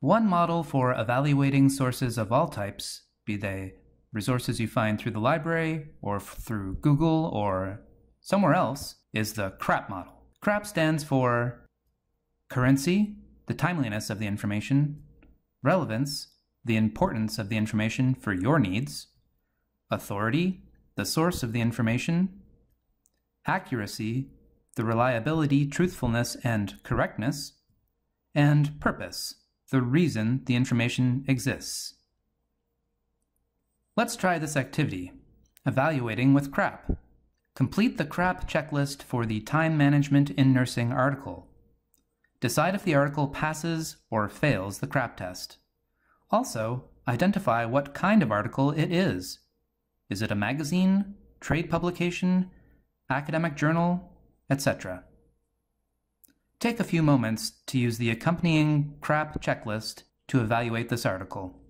One model for evaluating sources of all types, be they resources you find through the library or through Google or somewhere else, is the CRAAP model. CRAAP stands for currency, the timeliness of the information, relevance, the importance of the information for your needs, authority, the source of the information, accuracy, the reliability, truthfulness, and correctness, and purpose, the reason the information exists. Let's try this activity, evaluating with CRAAP. Complete the CRAAP checklist for the Time Management in Nursing article. Decide if the article passes or fails the CRAAP test. Also, identify what kind of article it is. Is it a magazine, trade publication, academic journal, etc.? Take a few moments to use the accompanying CRAAP checklist to evaluate this article.